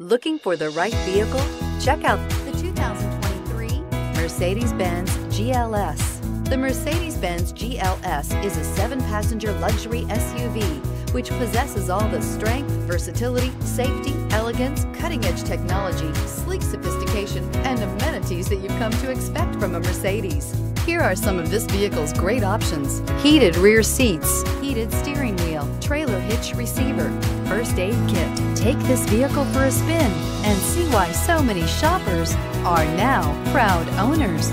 Looking for the right vehicle? Check out the 2023 Mercedes-Benz GLS. The Mercedes-Benz GLS is a seven-passenger luxury SUV which possesses all the strength, versatility, safety, elegance, cutting-edge technology, sleek sophistication, and amenities that you've come to expect from a Mercedes. Here are some of this vehicle's great options. Heated rear seats, heated steering trailer hitch receiver, first aid kit. Take this vehicle for a spin and see why so many shoppers are now proud owners.